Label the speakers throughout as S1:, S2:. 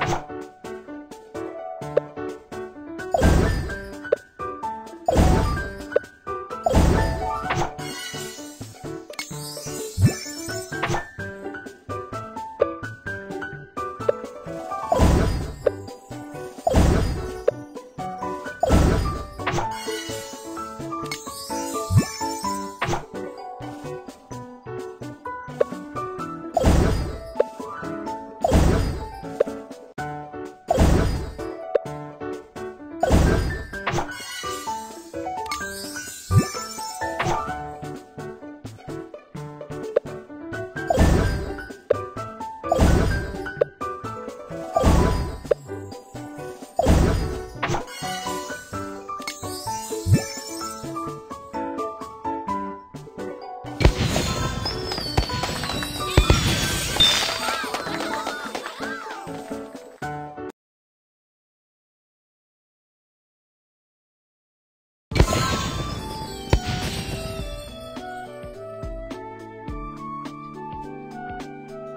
S1: you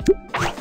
S1: you